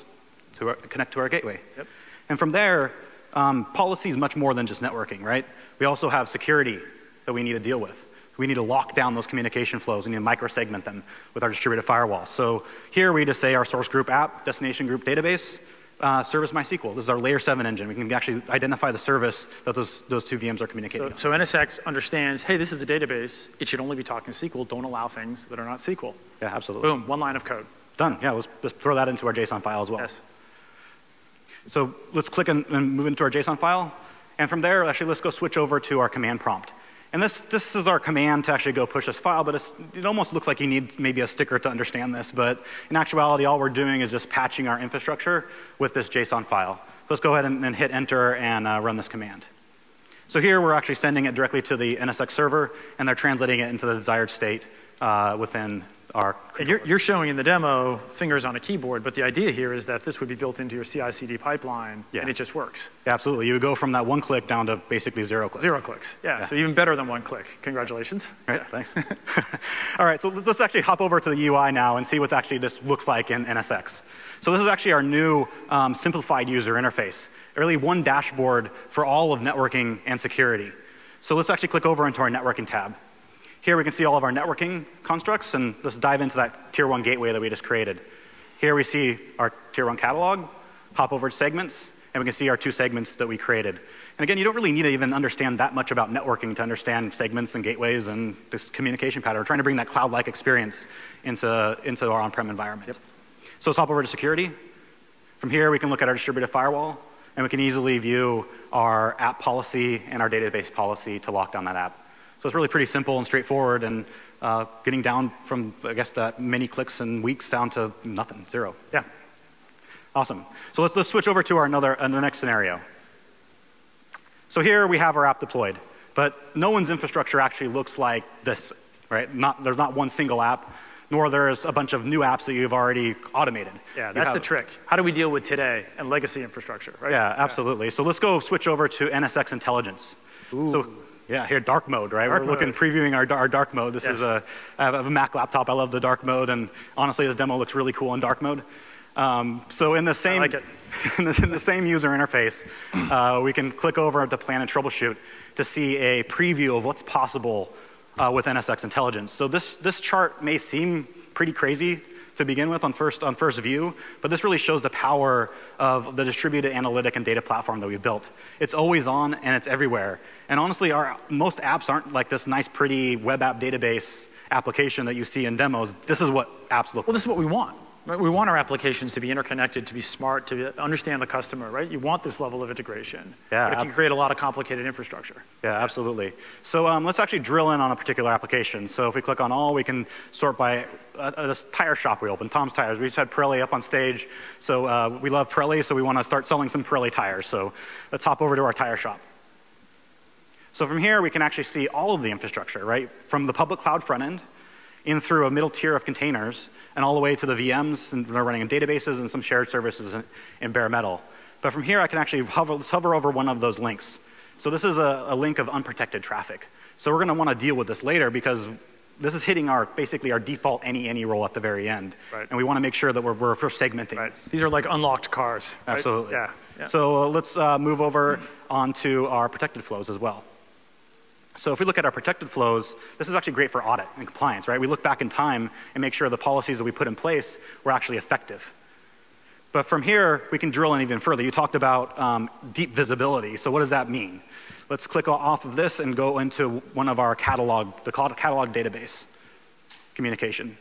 to our, connect to our gateway. Yep. And from there, um, policy is much more than just networking, right? We also have security that we need to deal with. We need to lock down those communication flows. We need to microsegment them with our distributed firewall. So here we just say our source group app, destination group database, uh, service MySQL. This is our layer 7 engine. We can actually identify the service that those, those two VMs are communicating. So, so NSX understands, hey, this is a database. It should only be talking SQL. Don't allow things that are not SQL. Yeah, absolutely. Boom, one line of code. Done. Yeah, let's, let's throw that into our JSON file as well. Yes. So let's click and, and move into our JSON file. And from there, actually, let's go switch over to our command prompt. And this, this is our command to actually go push this file, but it almost looks like you need maybe a sticker to understand this. But in actuality, all we're doing is just patching our infrastructure with this JSON file. So let's go ahead and, and hit enter and uh, run this command. So here we're actually sending it directly to the NSX server, and they're translating it into the desired state uh, within are. You're, you're, showing in the demo fingers on a keyboard, but the idea here is that this would be built into your CI/CD pipeline, yeah. and it just works. Yeah, absolutely. You would go from that one click down to basically zero clicks. Zero clicks. Yeah, yeah. so even better than one click. Congratulations. All right, thanks. <laughs> All right, so let's actually hop over to the UI now and see what actually this looks like in NSX. So this is actually our new um, simplified user interface. Really one dashboard for all of networking and security. So let's actually click over into our networking tab. Here we can see all of our networking constructs, and let's dive into that tier one gateway that we just created. Here we see our tier one catalog, hop over to segments, and we can see our two segments that we created. And again, you don't really need to even understand that much about networking to understand segments and gateways and this communication pattern. We're trying to bring that cloud-like experience into, into our on-prem environment. Yep. So let's hop over to security. From here, we can look at our distributed firewall, and we can easily view our app policy and our database policy to lock down that app. So it's really pretty simple and straightforward and uh, getting down from, I guess, that many clicks and weeks down to nothing, zero. Yeah. Awesome. So let's, let's switch over to our another, uh, the next scenario. So here we have our app deployed, but no one's infrastructure actually looks like this, right? Not, there's not one single app, nor there's a bunch of new apps that you've already automated. Yeah, that's have, the trick. How do we deal with today and legacy infrastructure, right? Yeah, absolutely. Yeah. So let's go switch over to NSX Intelligence. Ooh. So yeah, here dark mode, right? Dark We're looking previewing our, our dark mode. This yes. is a I have a Mac laptop. I love the dark mode, and honestly, this demo looks really cool in dark mode. Um, so in the same like <laughs> in, the, in, the, same user interface, uh, we can click over to plan and troubleshoot to see a preview of what's possible uh, with NSX intelligence. So this this chart may seem pretty crazy to begin with on first, on first view, but this really shows the power of the distributed analytic and data platform that we've built. It's always on and it's everywhere. And honestly, our, most apps aren't like this nice, pretty web app database application that you see in demos. This is what apps look well, this is what we want. Right? We want our applications to be interconnected, to be smart, to understand the customer, right? You want this level of integration. Yeah, but it can create a lot of complicated infrastructure. Yeah, absolutely. So um, let's actually drill in on a particular application. So if we click on all, we can sort by uh, uh this tire shop we opened, Tom's Tires. We just had Pirelli up on stage. So uh, we love Pirelli, so we want to start selling some Pirelli tires. So let's hop over to our tire shop. So from here, we can actually see all of the infrastructure, right? From the public cloud front end, in through a middle tier of containers, and all the way to the VMs, and they're running in databases and some shared services in, in bare metal. But from here, I can actually hover, let's hover over one of those links. So this is a, a link of unprotected traffic. So we're going to want to deal with this later because this is hitting our basically our default any any role at the very end, right. and we want to make sure that we're, we're segmenting. Right. These are like unlocked cars. Right? Absolutely. Yeah. yeah. So uh, let's uh, move over onto our protected flows as well. So if we look at our protected flows, this is actually great for audit and compliance, right? We look back in time and make sure the policies that we put in place were actually effective. But from here, we can drill in even further. You talked about um, deep visibility. So what does that mean? Let's click off of this and go into one of our catalog, the catalog database communication.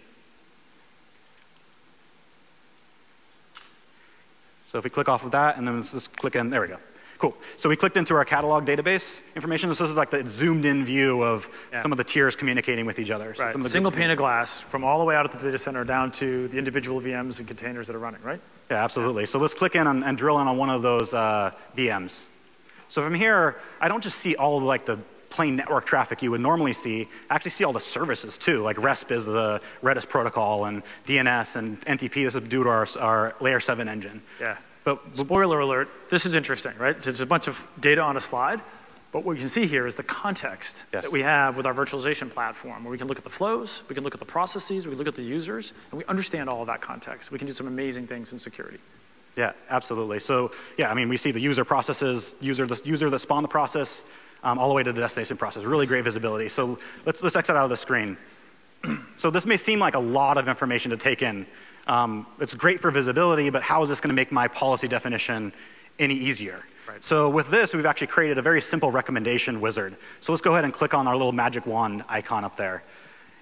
So if we click off of that and then let's just click in, there we go. Cool. So we clicked into our catalog database information. So This is like the zoomed in view of yeah. some of the tiers communicating with each other. So right. Single pane of glass from all the way out at the data center down to the individual VMs and containers that are running, right? Yeah, absolutely. So let's click in on, and drill in on one of those uh, VMs. So from here, I don't just see all of like the plain network traffic you would normally see. I actually see all the services too, like RESP is the Redis protocol and DNS and NTP this is due to our, our layer 7 engine. Yeah. But spoiler alert, this is interesting, right? So It's a bunch of data on a slide, but what you can see here is the context yes. that we have with our virtualization platform, where we can look at the flows, we can look at the processes, we can look at the users, and we understand all of that context. We can do some amazing things in security. Yeah, absolutely. So yeah, I mean, we see the user processes, user the user that spawned the process, um, all the way to the destination process. Really great visibility. So let's let's exit out of the screen. <clears throat> so this may seem like a lot of information to take in, um, it's great for visibility, but how is this going to make my policy definition any easier? Right. So with this, we've actually created a very simple recommendation wizard. So let's go ahead and click on our little magic wand icon up there.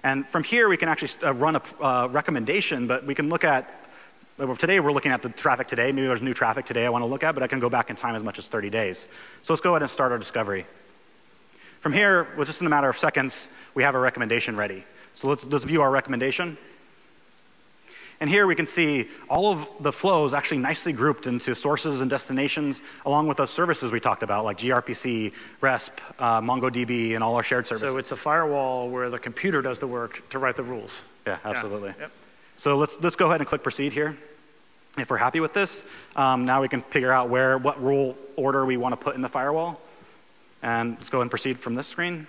And from here, we can actually uh, run a uh, recommendation, but we can look at, today we're looking at the traffic today. Maybe there's new traffic today I want to look at, but I can go back in time as much as 30 days. So let's go ahead and start our discovery. From here, with just in a matter of seconds, we have a recommendation ready. So let's, let's view our recommendation. And here we can see all of the flows actually nicely grouped into sources and destinations, along with those services we talked about, like gRPC, RESP, uh, MongoDB, and all our shared services. So it's a firewall where the computer does the work to write the rules. Yeah, absolutely. Yeah. Yep. So let's, let's go ahead and click proceed here. If we're happy with this, um, now we can figure out where, what rule order we want to put in the firewall. And let's go and proceed from this screen.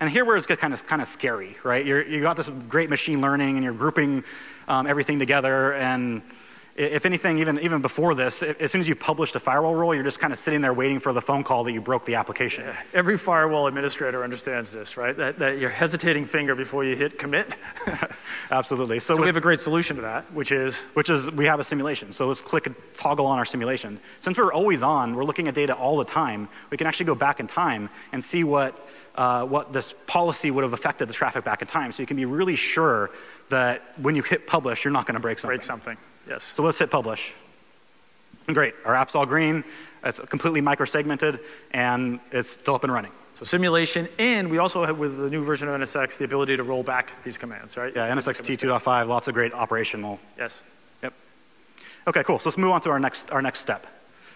And here where it's kind of, kind of scary, right? You're, you got this great machine learning and you're grouping um, everything together. And if anything, even, even before this, as soon as you published a firewall rule, you're just kind of sitting there waiting for the phone call that you broke the application. Yeah. Every firewall administrator understands this, right? That, that your hesitating finger before you hit commit. <laughs> Absolutely. So, so with, we have a great solution to that, which is? Which is we have a simulation. So let's click a toggle on our simulation. Since we're always on, we're looking at data all the time, we can actually go back in time and see what, uh, what this policy would have affected the traffic back in time. So you can be really sure that when you hit publish, you're not going to break something. Break something, yes. So let's hit publish. Great, our app's all green, it's completely micro-segmented, and it's still up and running. So simulation, and we also have with the new version of NSX the ability to roll back these commands, right? Yeah, NSX-T 2.5, lots of great operational. Yes. Yep. Okay, cool. So let's move on to our next, our next step.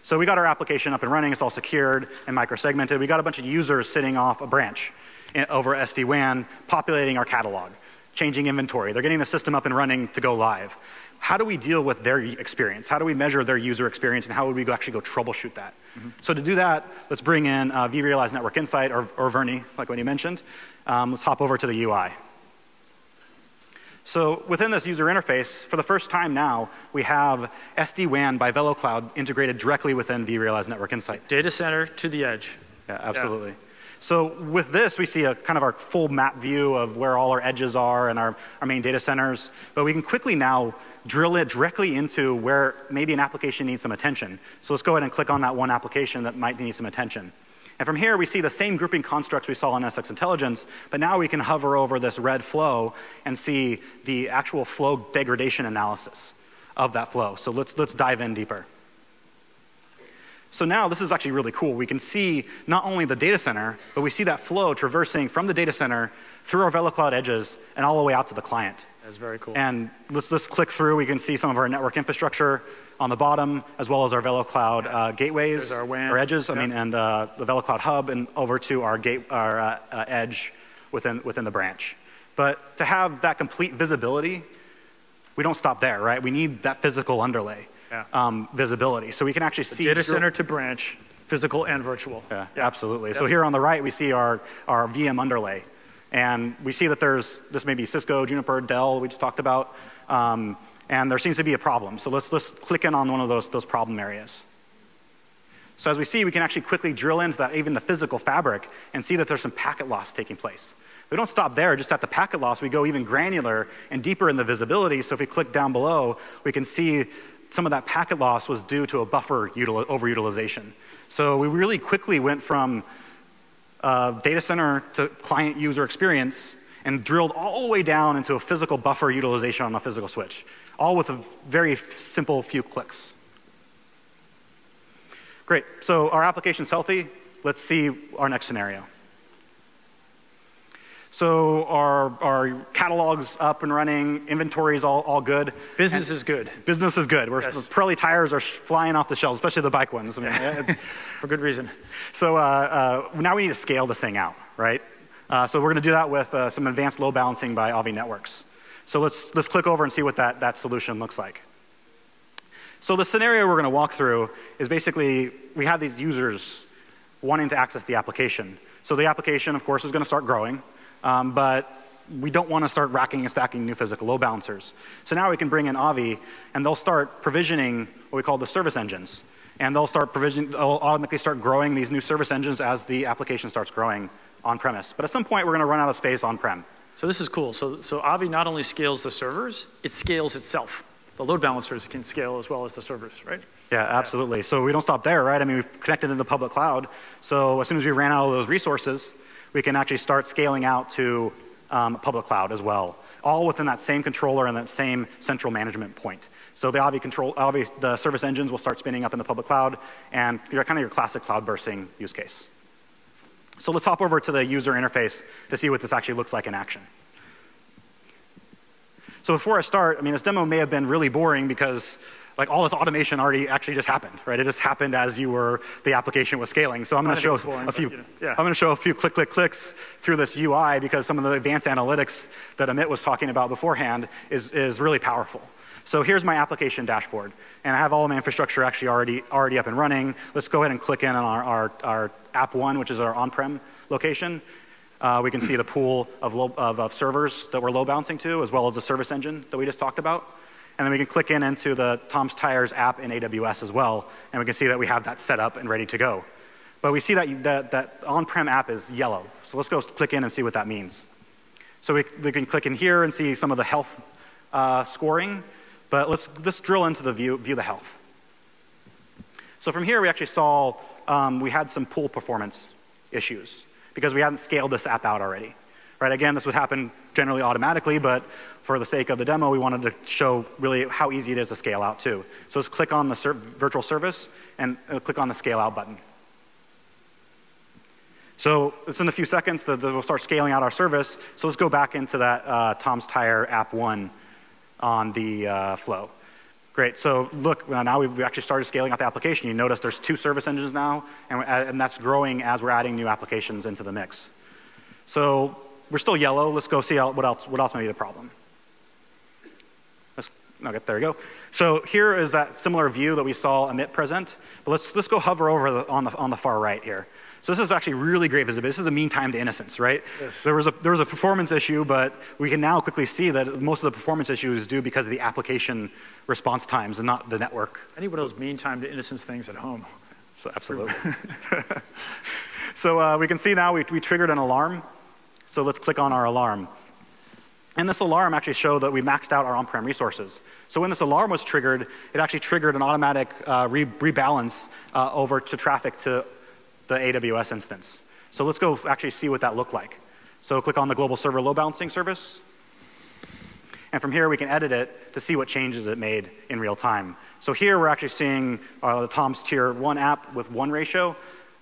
So we got our application up and running, it's all secured and micro-segmented. We got a bunch of users sitting off a branch eh, over SD-WAN populating our catalog changing inventory. They're getting the system up and running to go live. How do we deal with their experience? How do we measure their user experience and how would we actually go troubleshoot that? Mm -hmm. So to do that, let's bring in uh, vRealize Network Insight or, or Verni, like what you mentioned. Um, let's hop over to the UI. So within this user interface, for the first time now, we have SD-WAN by VeloCloud integrated directly within vRealize Network Insight. Data center to the edge. Yeah, absolutely. Yeah. So with this, we see a kind of our full map view of where all our edges are and our, our main data centers. But we can quickly now drill it directly into where maybe an application needs some attention. So let's go ahead and click on that one application that might need some attention. And from here, we see the same grouping constructs we saw in NSX Intelligence, but now we can hover over this red flow and see the actual flow degradation analysis of that flow. So let's, let's dive in deeper. So now this is actually really cool. We can see not only the data center, but we see that flow traversing from the data center through our VeloCloud edges and all the way out to the client. That's very cool. And let's, let's click through. We can see some of our network infrastructure on the bottom, as well as our VeloCloud uh, gateways, our WAN. or edges, I mean, and uh, the VeloCloud hub, and over to our gate, our uh, uh, edge within within the branch. But to have that complete visibility, we don't stop there, right? We need that physical underlay Yeah. um, visibility, so we can actually see Data center to branch, physical and virtual. yeah, absolutely. So here on the right, we see our, our VM underlay. And we see that there's, this may be Cisco, Juniper, Dell, we just talked about. Um, and there seems to be a problem. So let's, let's click in on one of those, those problem areas. So as we see, we can actually quickly drill into that, even the physical fabric, and see that there's some packet loss taking place. We don't stop there, just at the packet loss, we go even granular and deeper in the visibility. So if we click down below, we can see some of that packet loss was due to a buffer util- overutilization. So we really quickly went from uh, data center to client user experience and drilled all the way down into a physical buffer utilization on a physical switch, all with a very simple few clicks. Great, so our application's healthy. Let's see our next scenario. So our, our catalog's up and running, inventory's all, all good. Business is good Business is good. We're, Yes. Pirelli tires are flying off the shelves, especially the bike ones. I mean, it- <laughs> for good reason. so uh, uh, now we need to scale this thing out, right? Uh, so we're going to do that with uh, some advanced load balancing by Avi Networks. So let's, let's click over and see what that, that solution looks like. So the scenario we're going to walk through is basically we have these users wanting to access the application. So the application, of course, is going to start growing, um, but we don't want to start racking and stacking new physical load balancers. So now we can bring in Avi, and they'll start provisioning what we call the service engines. And they'll start provision, they'll automatically start growing these new service engines as the application starts growing on premise. But at some point, we're going to run out of space on prem. So this is cool. So, so Avi not only scales the servers, it scales itself. The load balancers can scale as well as the servers, right? Yeah, absolutely. So we don't stop there, right? I mean, we've connected into public cloud. So as soon as we ran out of those resources, we can actually start scaling out to um, public cloud as well, all within that same controller and that same central management point. So the control, the service engines will start spinning up in the public cloud, and you're kind of your classic cloud bursting use case. So let's hop over to the user interface to see what this actually looks like in action. So before I start, I mean, this demo may have been really boring because like all this automation already actually just happened, right? It just happened as you were, the application was scaling. So I'm going to show boring, a but, few, you know, yeah. I'm going to show a few click, click, clicks through this UI because some of the advanced analytics that Amit was talking about beforehand is, is really powerful. So here's my application dashboard, and I have all my infrastructure actually already, already up and running. Let's go ahead and click in on our, our, our app one, which is our on-prem location. Uh, we can see the pool of, low, of, of servers that we're low balancing to, as well as the service engine that we just talked about. And then we can click in into the Tom's Tires app in AWS as well, and we can see that we have that set up and ready to go. But we see that that, that on-prem app is yellow. So let's go click in and see what that means. So we, we can click in here and see some of the health uh, scoring, but let's, let's drill into the view, view the health. So from here, we actually saw um, we had some pool performance issues because we hadn't scaled this app out already. Right? Again, this would happen generally automatically, but for the sake of the demo, we wanted to show really how easy it is to scale out too. So let's click on the ser virtual service and uh, click on the scale out button. So it's in a few seconds that we'll start scaling out our service. So let's go back into that uh, Tom's Tire app one on the uh, flow. Great. So look, uh, now we've actually started scaling out the application. You notice there's two service engines now, and, and that's growing as we're adding new applications into the mix. So we're still yellow. Let's go see what else. What else may be the problem? Let's, okay, there we go. So here is that similar view that we saw Amit present. But let's let's go hover over the, on the on the far right here. So this is actually really great visibility. This is a mean time to innocence, right? Yes. There was a there was a performance issue, but we can now quickly see that most of the performance issue is due because of the application response times and not the network. I need one of those mean time to innocence things at home. So absolutely. <laughs> so uh, we can see now we, we triggered an alarm. So let's click on our alarm. And this alarm actually showed that we maxed out our on-prem resources. So when this alarm was triggered, it actually triggered an automatic uh, re rebalance uh, over to traffic to the AWS instance. So let's go actually see what that looked like. So click on the global server load balancing service. And from here, we can edit it to see what changes it made in real time. So here, we're actually seeing uh, the Tom's Tier 1 app with one ratio,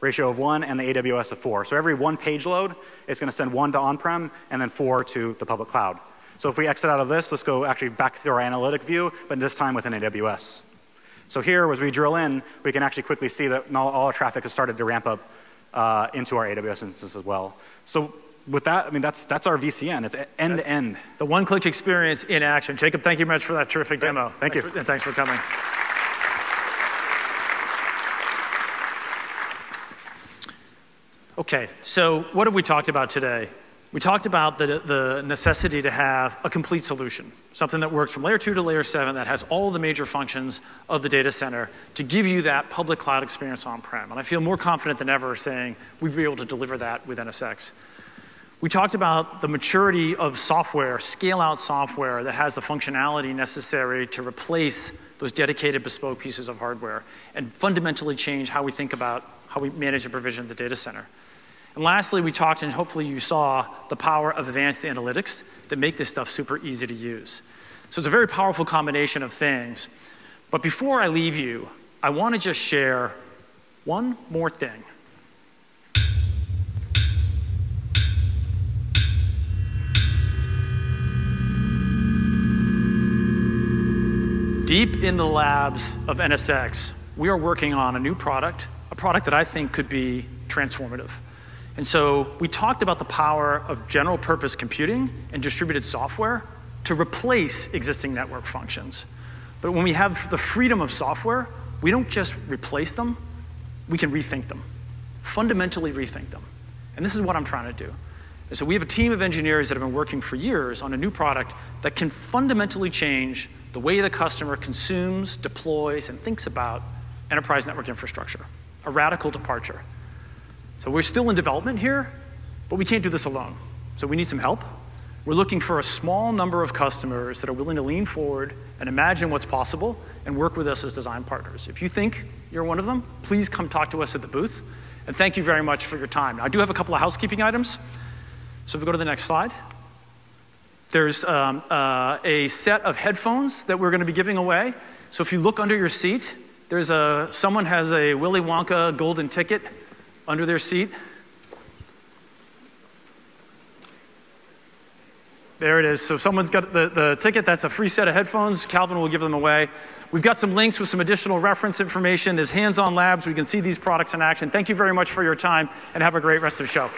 ratio of one, and the AWS of four. So every one page load, it's going to send one to on-prem and then four to the public cloud. So if we exit out of this, let's go actually back to our analytic view, but this time within AWS. So here, as we drill in, we can actually quickly see that all, all our traffic has started to ramp up uh, into our AWS instance as well. So with that, I mean, that's, that's our VCN. It's end to end. The one click experience in action. Jacob, thank you very much for that terrific demo. Thank thanks you. For, and thanks for coming. Okay, so what have we talked about today? We talked about the, the necessity to have a complete solution, something that works from layer two to layer seven that has all the major functions of the data center to give you that public cloud experience on-prem. And I feel more confident than ever saying we'd be able to deliver that with NSX. We talked about the maturity of software, scale out software that has the functionality necessary to replace those dedicated bespoke pieces of hardware and fundamentally change how we think about how we manage and provision the data center. And lastly, we talked, and hopefully you saw, the power of advanced analytics that make this stuff super easy to use. So it's a very powerful combination of things. But before I leave you, I want to just share one more thing. Deep in the labs of NSX, we are working on a new product, a product that I think could be transformative. And so we talked about the power of general purpose computing and distributed software to replace existing network functions. But when we have the freedom of software, we don't just replace them, we can rethink them, fundamentally rethink them. And this is what I'm trying to do. And so we have a team of engineers that have been working for years on a new product that can fundamentally change the way the customer consumes, deploys, and thinks about enterprise network infrastructure. A radical departure. So we're still in development here, but we can't do this alone. So we need some help. We're looking for a small number of customers that are willing to lean forward and imagine what's possible and work with us as design partners. If you think you're one of them, please come talk to us at the booth. And thank you very much for your time. Now, I do have a couple of housekeeping items. So if we go to the next slide, there's um, uh, a set of headphones that we're going to be giving away. So if you look under your seat, there's a someone has a Willy Wonka golden ticket under their seat. There it is. So someone's got the, the ticket, that's a free set of headphones. Calvin will give them away. We've got some links with some additional reference information. There's hands-on labs. We can see these products in action. Thank you very much for your time, and have a great rest of the show.